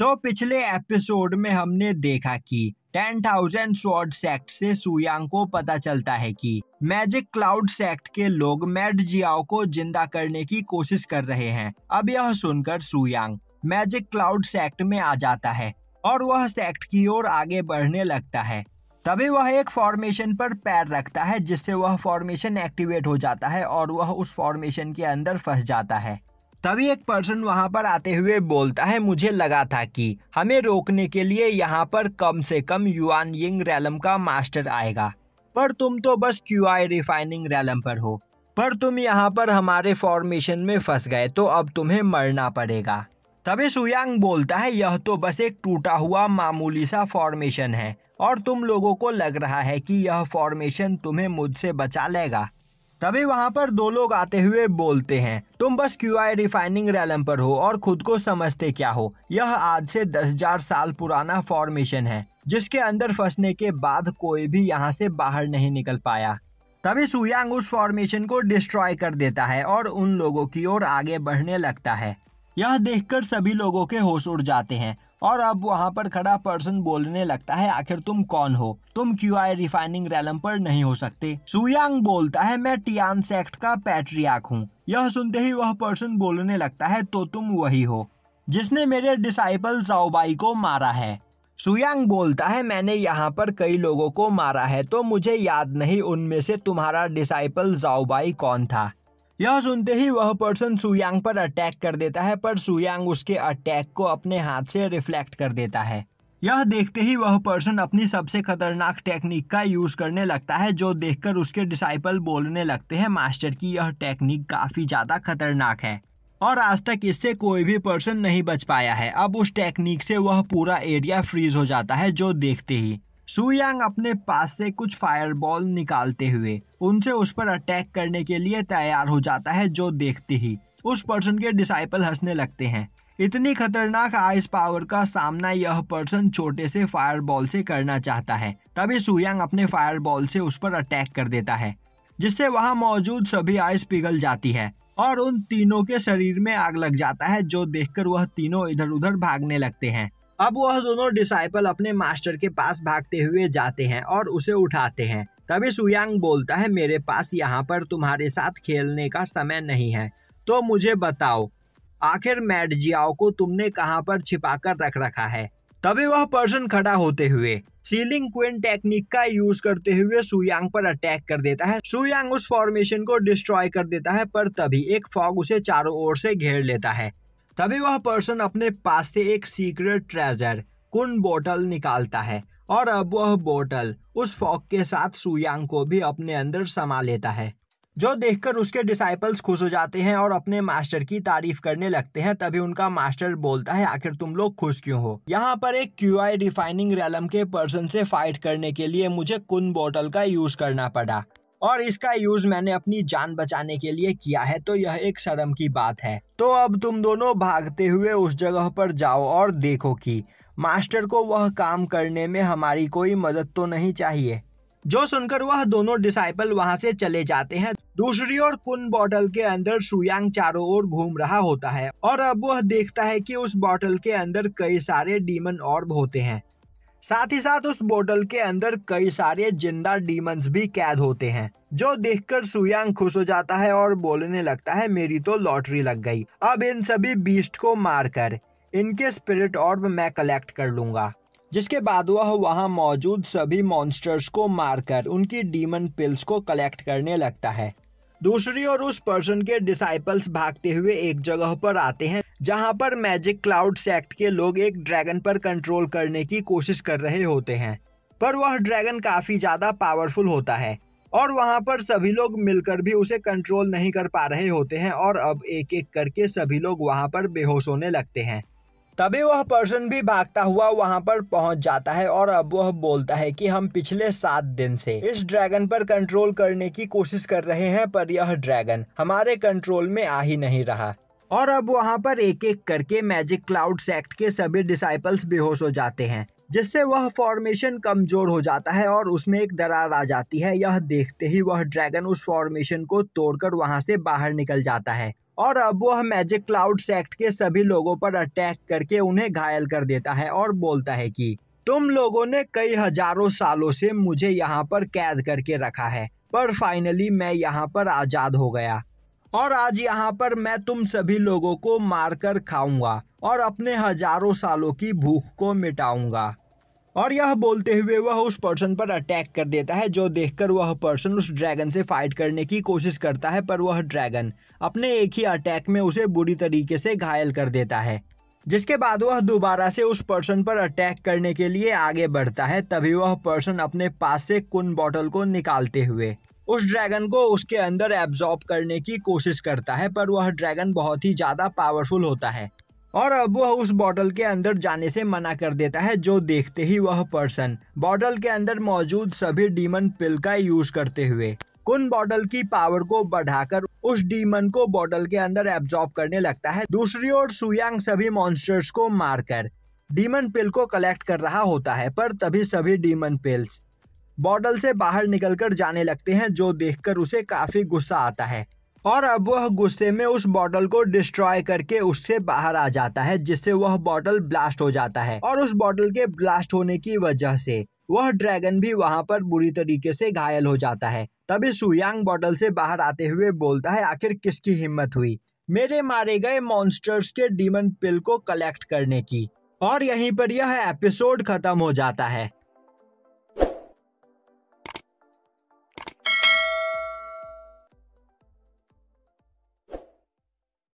तो पिछले एपिसोड में हमने देखा कि टेन थाउज़ेंड स्वॉर्ड सेक्ट से सुयांग को पता चलता है कि मैजिक क्लाउड सेक्ट के लोग मैड जियाओ को ज़िंदा करने की कोशिश कर रहे हैं। अब यह सुनकर सुयांग मैजिक क्लाउड सेक्ट में आ जाता है और वह सेक्ट की ओर आगे बढ़ने लगता है। तभी वह एक फॉर्मेशन पर पैर रखता है, जिससे वह फॉर्मेशन एक्टिवेट हो जाता है और वह उस फॉर्मेशन के अंदर फंस जाता है। तभी एक पर्सन वहाँ पर आते हुए बोलता है, मुझे लगा था कि हमें रोकने के लिए यहाँ पर कम से कम युआन यिंग रैलम का मास्टर आएगा। पर तुम तो bus queue I refining realm पर हो। पर तुम यहाँ पर हमारे फॉर्मेशन में फंस गए तो अब तुम्हें मरना पड़ेगा। तभी सुयांग बोलता है, यह तो बस एक टूटा हुआ मामूली सा फॉर्मेशन है, और तुम लोगों को लग रहा है कि यह फॉर्मेशन तुम्हें मुझसे बचा लेगा। तभी वहाँ पर दो लोग आते हुए बोलते हैं, तुम bus queue I refining realm पर हो और खुद को समझते क्या हो? यह आज से दस हज़ार साल पुराना फॉर्मेशन है, जिसके अंदर फंसने के बाद कोई भी यहाँ से बाहर नहीं निकल पाया। तभी सुयांग उस फॉर्मेशन को डिस्ट्रॉय कर देता है और उन लोगों की ओर आगे बढ़ने लगता है। यह देखकर सभी लोगों के होश उड़ जाते हैं। और अब वहाँ पर खड़ा पर्सन बोलने लगता है, आखिर तुम कौन हो? तुम क्यू आई रिफाइनिंग रैलम पर नहीं हो सकते। सुयांग बोलता है, मैं टियान सेक्ट का पैट्रियाक हूँ। यह सुनते ही वह पर्सन बोलने लगता है तो तुम वही हो, जिसने मेरे डिसाइपल जाओबाई को मारा है। सुयांग बोलता है, मैंने यहाँ पर कई लोगों को मारा है तो मुझे याद नहीं उनमें से तुम्हारा डिसाइपल जाओबाई कौन था? यह सुनते ही वह पर्सन सुयांग पर अटैक कर देता है, पर सुयांग उसके अटैक को अपने हाथ से रिफ्लेक्ट कर देता है। यह देखते ही वह पर्सन अपनी सबसे खतरनाक टेक्निक का यूज़ करने लगता है, जो देखकर उसके डिसाइपल बोलने लगते हैं, मास्टर की यह टेक्निक काफ़ी ज़्यादा खतरनाक है। और आज तक इससे कोई भी पर्सन नहीं बच पाया है। अब उस टेक्निक से वह पूरा एरिया फ्रीज हो जाता है, जो देखते ही। सुयांग अपने पास से कुछ फायरबॉल निकालते हुए उनसे उस पर अटैक करने के लिए तैयार हो जाता है जो देखते ही उस पर्सन के डिसाइपल हंसने लगते हैं। इतनी खतरनाक आइस पावर का सामना यह पर्सन छोटे से फायरबॉल से करना चाहता है। तभी सुयांग अपने फायरबॉल से उस पर अटैक कर देता है, जिससे वहाँ मौजूद सभी आइस पिघल जाती है और उन तीनों के शरीर में आग लग जाता है, जो देखकर वह तीनों इधर उधर भागने लगते हैं। अब वह दोनों डिसाइपल अपने मास्टर के पास भागते हुए जाते हैं और उसे उठाते हैं। तभी सुयांग बोलता है, मेरे पास यहाँ पर तुम्हारे साथ खेलने का समय नहीं है तो मुझे बताओ, आखिर मैड जियाओ को तुमने कहाँ पर छिपा कर रख रखा है? तभी वह पर्सन खड़ा होते हुए सीलिंग क्विन टेक्निक का यूज़ करते हुए सुयांग पर अटैक कर देता है। सुयांग उस फॉर्मेशन को डिस्ट्रॉय कर देता है, पर तभी एक फॉग उसे चारों ओर से घेर लेता है। तभी वह पर्सन अपने पास से एक सीक्रेट ट्रेजर कुन बोतल निकालता है और अब वह बोतल उस फॉक के साथ सुयांग को भी अपने अंदर समा लेता है। जो देखकर उसके डिसाइपल्स खुश हो जाते हैं और अपने मास्टर की तारीफ़ करने लगते हैं, तभी उनका मास्टर बोलता है, आखिर तुम लोग खुश क्यों हो? यहाँ पर एक क्यू आई रिफाइनिंग रैलम के पर्सन से फाइट करने के लिए मुझे कुन बोतल का यूज़ करना पड़ा। और इसका यूज़ मैंने अपनी जान बचाने के लिए किया है तो यह एक शर्म की बात है। तो अब तुम दोनों भागते हुए उस जगह पर जाओ और देखो कि मास्टर को वह काम करने में हमारी कोई मदद तो नहीं चाहिए। जो सुनकर वह दोनों डिसाइपल वहाँ से चले जाते हैं, दूसरी ओर कुन बॉटल के अंदर सुयांग चारों ओर घूम रहा होता है और अब वह देखता है कि उस बॉटल के अंदर कई सारे डीमन ऑर्ब होते हैं। साथ ही साथ उस बोतल के अंदर कई सारे ज़िंदा डीमंस भी कैद होते हैं, जो देखकर सुयांग खुश हो जाता है और बोलने लगता है, मेरी तो लॉटरी लग गई। अब इन सभी बीस्ट को मारकर इनके स्पिरिट ऑर्ब मैं कलेक्ट कर लूँगा। जिसके बाद वह वहाँ मौजूद सभी मॉन्स्टर्स को मारकर उनकी डीमन पिल्स को कलेक्ट करने लगता है। दूसरी ओर उस पर्सन के डिसाइपल्स भागते हुए एक जगह पर आते हैं जहाँ पर मैजिक क्लाउड सेक्ट के लोग एक ड्रैगन पर कंट्रोल करने की कोशिश कर रहे होते हैं। पर वह ड्रैगन काफ़ी ज़्यादा पावरफुल होता है, और वहाँ पर सभी लोग मिलकर भी उसे कंट्रोल नहीं कर पा रहे होते हैं, और अब एक एक करके सभी लोग वहाँ पर बेहोश होने लगते हैं। तभी वह पर्सन भी भागता हुआ वहाँ पर पहुँच जाता है, और अब वह बोलता है कि हम पिछले सात दिन से इस ड्रैगन पर कंट्रोल करने की कोशिश कर रहे हैं, पर यह ड्रैगन हमारे कंट्रोल में आ ही नहीं रहा। और अब वहाँ पर एक एक करके मैजिक क्लाउड सेक्ट के सभी डिसाइपल्स बेहोश हो जाते हैं, जिससे वह फॉर्मेशन कमज़ोर हो जाता है और उसमें एक दरार आ जाती है। यह देखते ही वह ड्रैगन उस फॉर्मेशन को तोड़कर वहाँ से बाहर निकल जाता है और अब वह मैजिक क्लाउड सेक्ट के सभी लोगों पर अटैक करके उन्हें घायल कर देता है और बोलता है कि, तुम लोगों ने कई हज़ारों सालों से मुझे यहाँ पर कैद करके रखा है, पर फाइनली मैं यहाँ पर आज़ाद हो गया। और आज यहाँ पर मैं तुम सभी लोगों को मारकर खाऊँगा और अपने हज़ारों सालों की भूख को मिटाऊँगा। और यह बोलते हुए वह उस पर्सन पर अटैक कर देता है, जो देखकर वह पर्सन उस ड्रैगन से फाइट करने की कोशिश करता है, पर वह ड्रैगन अपने एक ही अटैक में उसे बुरी तरीके से घायल कर देता है। जिसके बाद वह दोबारा से उस पर्सन पर अटैक करने के लिए आगे बढ़ता है, तभी वह पर्सन अपने पास से कुन बॉटल को निकालते हुए। उस ड्रैगन को उसके अंदर एब्जॉर्ब करने की कोशिश करता है, पर वह ड्रैगन बहुत ही ज़्यादा पावरफुल होता है। और अब वह उस बॉटल के अंदर जाने से मना कर देता है, जो देखते ही वह पर्सन बॉटल के अंदर मौजूद सभी डीमन पिल का यूज़ करते हुए, कुन बॉटल की पावर को बढ़ाकर उस डीमन को बॉटल के अंदर एब्जॉर्ब करने लगता है। दूसरी ओर सुयांग सभी मॉन्स्टर्स को मारकर डीमन पिल को कलेक्ट कर रहा होता है, पर तभी सभी डीमन पिल्स बॉटल से बाहर निकलकर जाने लगते हैं, जो देखकर उसे काफ़ी गुस्सा आता है। और अब वह गुस्से में उस बॉटल को डिस्ट्रॉय करके उससे बाहर आ जाता है, जिससे वह बॉटल ब्लास्ट हो जाता है। और उस बॉटल के ब्लास्ट होने की वजह से वह ड्रैगन भी वहाँ पर बुरी तरीके से घायल हो जाता है। तभी सुयांग बॉटल से बाहर आते हुए बोलता है, आखिर किसकी हिम्मत हुई? मेरे मारे गए मॉन्स्टर्स के डीमन पिल को कलेक्ट करने की। और यहीं पर यह एपिसोड खत्म हो जाता है।